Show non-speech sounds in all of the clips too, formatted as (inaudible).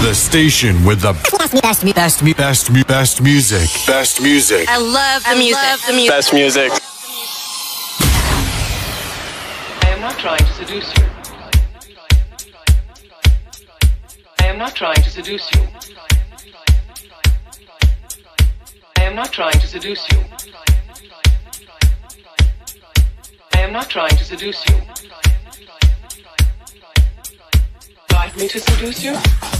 The station with the best, best, best, best, best, best music. Best music. I love the music. Love the music. Best music. I am not trying to seduce you. I am not trying to seduce you. I am not trying to seduce you. I am not trying to seduce you. Like me to seduce you?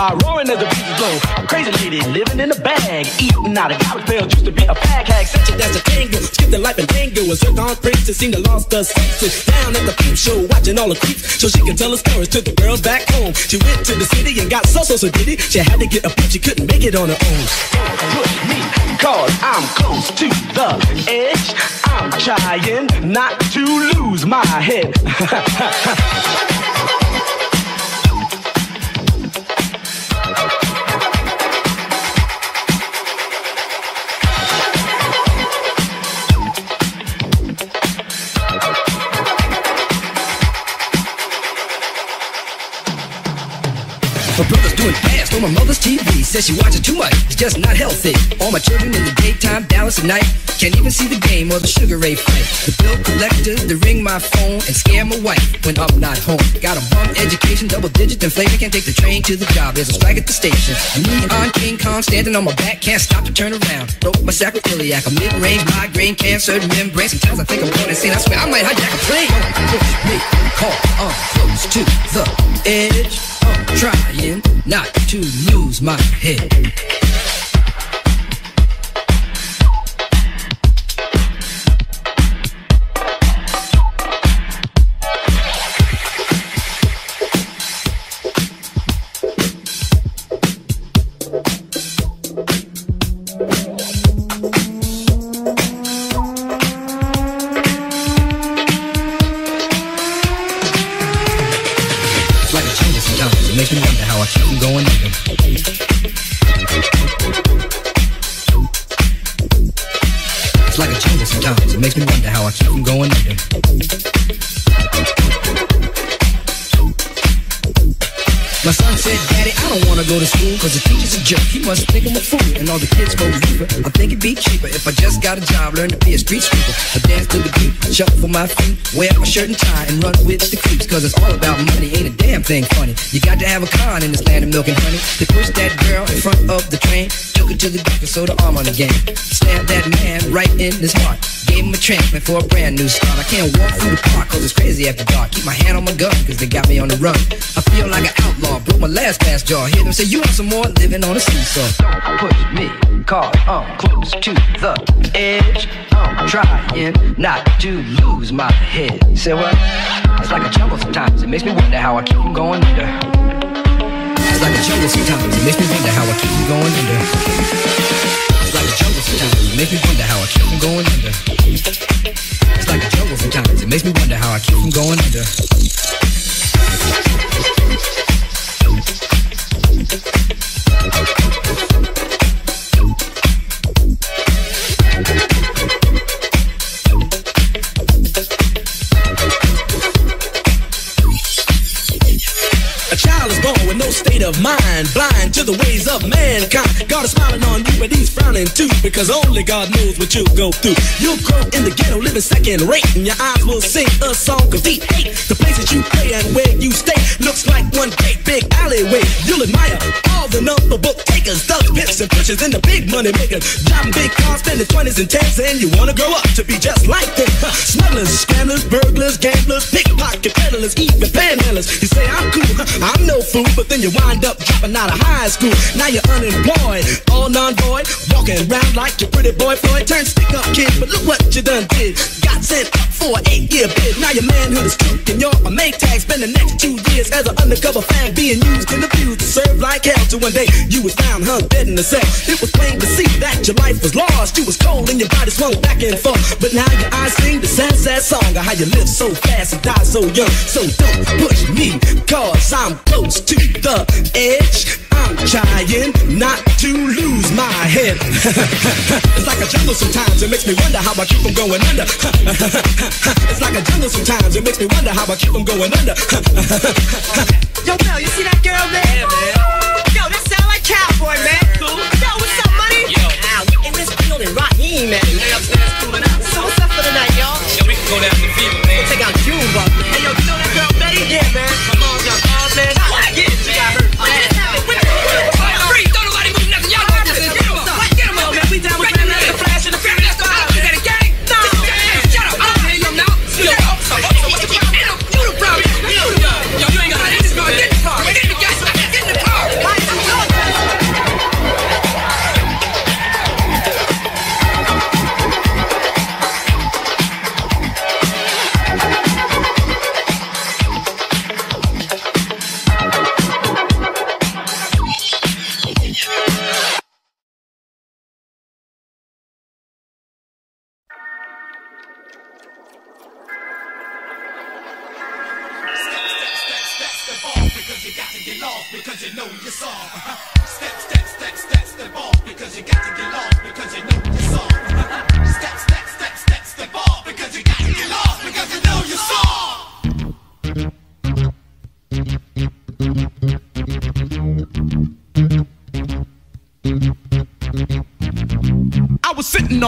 By, roaring as the breeze blow. Crazy lady living in a bag, eating out of garbage pails, used to be a fag hag, such a dance a tango, skipped the life and tango, and zircon princess seemed to see the lost her senses. Down at the peep show, watching all the creeps, so she could tell her stories to the girls back home. She went to the city and got so so so diddy. She had to get a pimp, she couldn't make it on her own. Push me, cause I'm close to the edge. I'm trying not to lose my head. (laughs) on my mother's TV. Says she watches too much, it's just not healthy. All my children in the daytime, Dallas at night. Can't even see the game or the Sugar Ray fight. The bill collectors, they ring my phone and scare my wife when I'm not home. Got a bum education, double digit inflation. Can't take the train to the job, there's a strike at the station. Me on King Kong standing on my back, can't stop to turn around. Broke my sacroiliac, a mid-range migraine, cancer, membrane. Sometimes I think I'm going insane. I swear I might hijack a plane. Push me, call, I'm close to the edge. Trying not to lose my head. It's like a jungle sometimes. It makes me wonder how I keep from going under. Wanna go to school Cause the teacher's a jerk, he must think I'm a fool And all the kids go reaper I think it'd be cheaper. If I just got a job Learn to be a street sweeper. I dance to the beat, shuffle my feet Wear my shirt and tie and run with the creeps Cause it's all about money, ain't a damn thing funny. You got to have a con in this land of milk and honey. They pushed that girl in front of the train Took her to the doctor, so the arm on the game. Stabbed that man right in his heart Gave him a transfer for a brand new start. I can't walk through the park cause it's crazy after dark. Keep my hand on my gun cause they got me on the run. I feel like an outlaw, broke my last glass jaw. Hear them say you want some more, living on a seesaw. Don't push me, cause I'm close to the edge. I'm trying not to lose my head. Say what? It's like a jungle sometimes, it makes me wonder how I keep from going under. It's like a jungle sometimes, it makes me wonder how I keep from going under It makes me wonder how I keep from going under. It's like jungle sometimes, it makes me wonder how I keep from going under. A child is born with no state of mind, blind to the ways of mankind. God is smiling on you, but he's frowning too, because only God knows what you'll go through. You'll grow in the ghetto, living second rate, and your eyes will sing a song of deep hate. The places you play and where you stay looks like one great big alleyway. You'll admire all the number book takers, thugs, pimps, and pushers, and the big money makers. Driving big cars, spending 20s and 10s, and you wanna grow up to be just like them. Huh. Smugglers, scammers, burglars, gamblers, pickpocket peddlers, even panhandlers. You say I'm cool, huh, I'm no fool, but then you wind up dropping out of high school. Now you're unemployed, all non-void, walking around like your pretty boy Floyd. Turned stick-up kid, but look what you done did. Got sent up for an eight-year bid. Now your manhood is stripped and you're a make tag. Spend the next two years as an undercover fag, being used and abused to serve like hell. Till one day you was found hung dead in the cell. It was plain to see that your life was lost. You was cold and your body swung back and forth. But now your eyes sing the sad, sad song of how you live so fast and die so young. So don't push me, cause I'm close to the edge. I'm trying not to lose my head. (laughs) it's like a jungle sometimes, it makes me wonder how I keep from going under. (laughs) it's like a jungle sometimes, it makes me wonder how I keep from going under. (laughs) Yo, Mel, you see that girl, man? Yeah, man. Yo, that sound like cowboy, man. Cool. Yo, what's up, money? Yo. Ah, in this building, Raheem, man. Hey, upstairs cooling out. So what's up for the night, y'all? Yo, we can go down to Fever, man. Check out June, bro. Hey, yo, you know that girl, Betty? Yeah, man. My mom got balls, man. Yeah, she got hurt. You know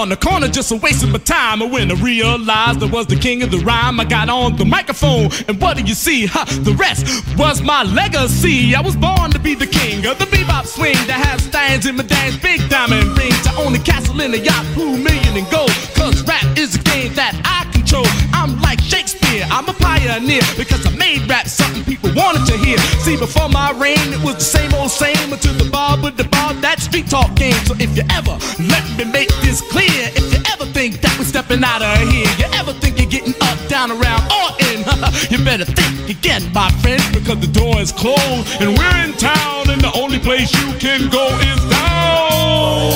on the corner just a wasting my time. And when I realized I was the king of the rhyme, I got on the microphone. And what do you see? Ha, the rest was my legacy. I was born to be the king of the bebop swing that has stands in my dance, big diamond ring to own a castle in a yacht, pool million in gold. Cause rap is a game that I control. I'm like Shakespeare, I'm a pioneer because I made rap something people wanted to hear. See, before my reign, it was the same old same until the bar with the bar, that street talk game. So if you ever let me make this clear, if you ever think that we're stepping out of here, you ever think you're getting up, down, around, or in, (laughs) you better think again, my friend, because the door is closed and we're in town, and the only place you can go is down.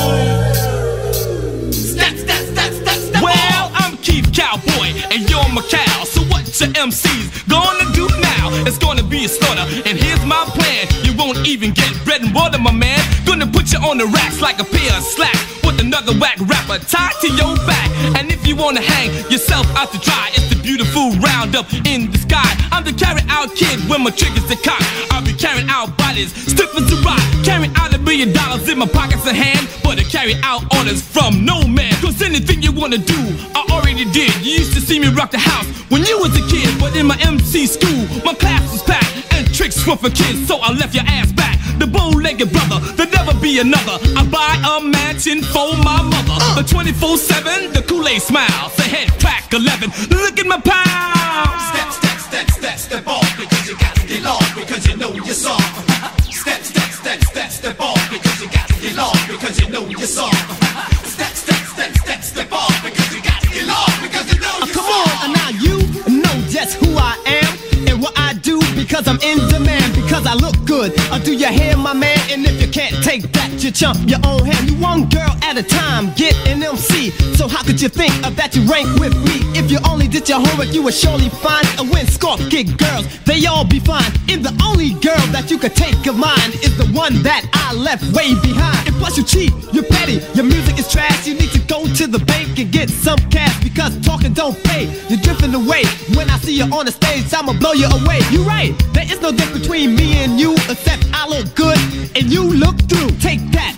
Step, step, step, step, step. Well, I'm Keith Cowboy, and you're my cow. Your MCs gonna do now? It's gonna be a slaughter, and here's my plan. You won't even get bread and water, my man. Gonna put you on the racks like a pair of slacks with another whack rapper tied to your back. And if you wanna hang yourself out to dry, it's the beautiful roundup in the sky. I'm the carry out kid when my triggers are cocked. I'll be carrying out bodies, stiff as a rock. Carrying out a million dollars in my pockets of hand, but I carry out orders from no man. Cause anything you wanna do, I already did. You used to see me rock the house when you was a kid, but in my MC school, my class was packed tricks were for kids, so I left your ass back. The bow-legged brother, there'll never be another. I buy a mansion for my mother. The 24-7, the Kool-Aid smile. Say head crack 11. Look at my pound. Step, step, step, step, step off because you got to get lost because you know your song. Step, step, step, step, step off because you got to get lost because you know your song. Step, step, step, step, step off because you got to get lost because you know your Come song. on, now you just who I am and what I do because I'm in demand because I look good. Uh, do you hear my man? And if you can't take that, you chump your own hand. You one girl at a time, get an MC. So how could you think of that you rank with me? If you only did your homework, you would surely find a win score. Get girls, they all be fine. And the only girl that you could take of mine is the one that I left way behind. And plus you cheat, you're petty, your music is trash. You need to go to the bank and get some cash because talking don't pay. You're drifting away. When I see you on the stage, I'ma blow you away. You right, there is no difference between me and you except I look good and you look through. Take that.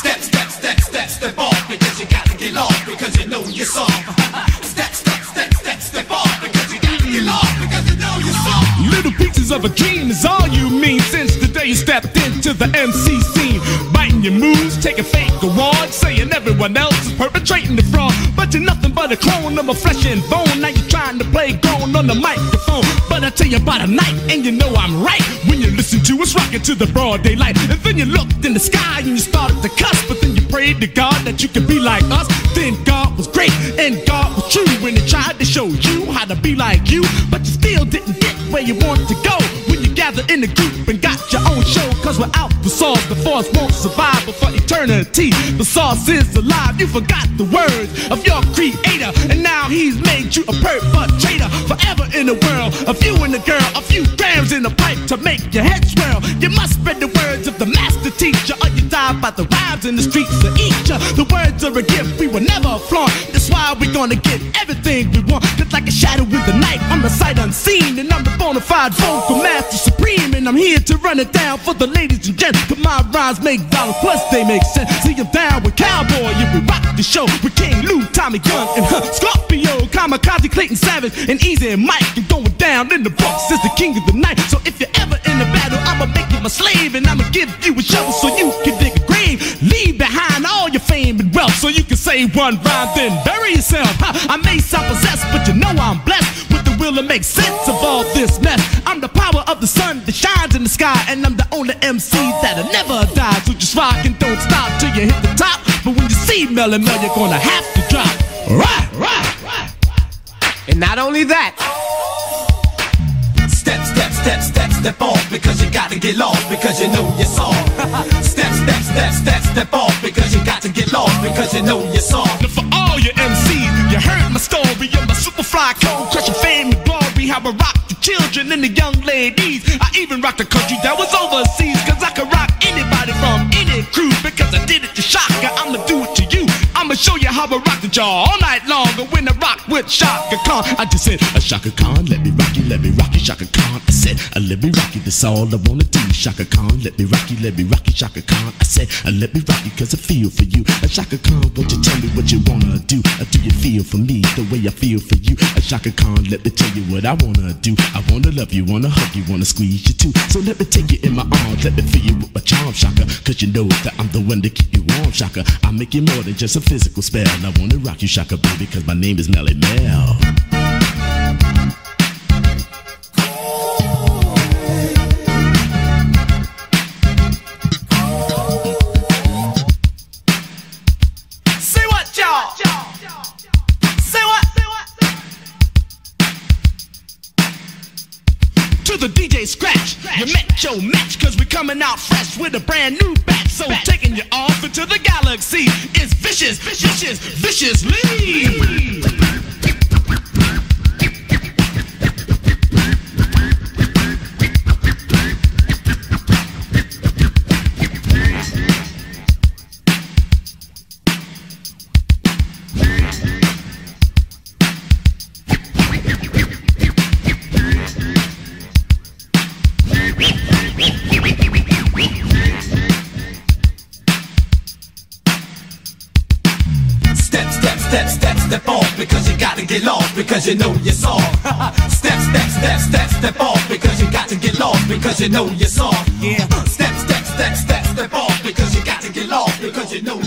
Step, step, step, step, step off because you got to get lost because you know your song. (laughs) Step, step, step, step, step off because you got to get lost because Little pieces of a dream is all you mean since the day you stepped into the MC scene. Biting your moves, taking fake awards, saying everyone else is perpetrating the fraud. But you're nothing but a clone of my flesh and bone. Now you're trying to play grown on the microphone. But I tell you about a night, and you know I'm right. When you listen to us rocking to the broad daylight. And then you looked in the sky and you started to cuss. But then you prayed to God that you could be like us. Then God was great and God was true when He tried to show you to be like you. But you still didn't get where you wanted to go. Gathered in a group and got your own show. Cause without the sauce, the force won't survive for eternity. The sauce is alive. You forgot the words of your creator. And now he's made you a perpetrator. Forever in the world of you and the girl. A few grams in the pipe to make your head swirl. You must spread the words of the master teacher. Or you die by the rhymes in the streets of each. The words are a gift we will never flaunt. That's why we're gonna get everything we want. Just like a shadow in the night. I'm the sight unseen. And I'm the bona fide vocal master supreme. And I'm here to run it down for the ladies and gents. But my rhymes make dollars plus they make sense. See, I'm down with Cowboy. Yeah, we rock the show with King Lou, Tommy Gunn, and huh, Scorpio, Kamikaze, Clayton Savage, and Easy and Mike. And going down in the Bronx is the king of the night. So if you're ever in a battle, I'ma make you my slave. And I'ma give you a shovel so you can dig a grave. Leave behind all your fame and wealth so you can say one rhyme, then bury yourself. Ha, I may sound possessed, but you know I'm blessed will to make sense of all this mess. I'm the power of the sun that shines in the sky, and I'm the only MC that'll never die. So just rock and don't stop till you hit the top. But when you see Melle Mel, you're gonna have to drop. Right, right, right. And not only that, Step, step, step, step, step off because you got to get lost because you know your song. (laughs) step, step, step, step, step off because you got to get lost because because you know you're soft. Now for all your MCs, you heard my story of my super fly cold crushing fame and glory. How I rock the children and the young ladies. I even rocked the country that was overseas. Cause I could rock anybody from any crew. Because I did it to Chaka, I'ma do it. I'ma show you how I rock the jaw all night long. And when I rock with Chaka Khan, I just said, a Chaka Khan, let me rock you, let me rock you, Chaka Khan. I said, uh, let me rock you, that's all I wanna do. Chaka Khan, let me rock you, let me rock you, Chaka Khan. I said, uh, let me rock you, cause I feel for you. Uh, Chaka Khan, won't you tell me what you wanna do? Uh, do you feel for me the way I feel for you? Uh, Chaka Khan, let me tell you what I wanna do. I wanna love you, wanna hug you, wanna squeeze you too. So let me take you in my arms, let me feel you with my charm, Chaka. Cause you know that I'm the one to keep you warm, Chaka. I make you more than just a physical spell. and I wanna rock you, Chaka, baby, cause my name is Melle Mel. The DJ Scratch. You met your match, cause we're coming out fresh with a brand new batch. So taking you off into the galaxy is vicious, vicious, viciously. Got to get lost because you know you're soft. (laughs) step, step, step, step, step off because you got to get lost because you know you're soft. Yeah. Step, step, step, step, step off because you got to get lost because you know